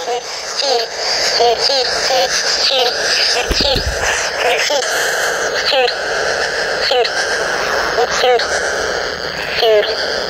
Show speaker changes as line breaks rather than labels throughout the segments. Food. Food. Food.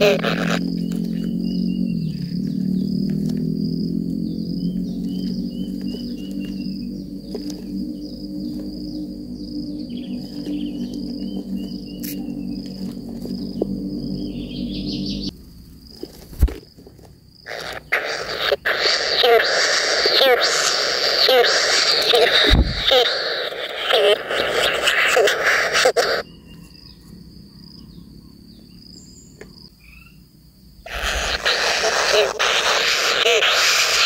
フフフ。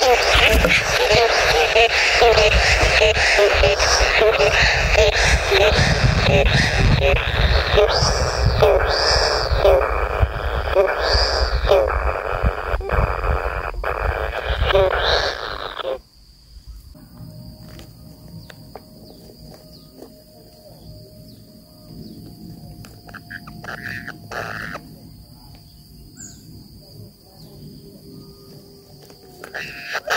Thank you.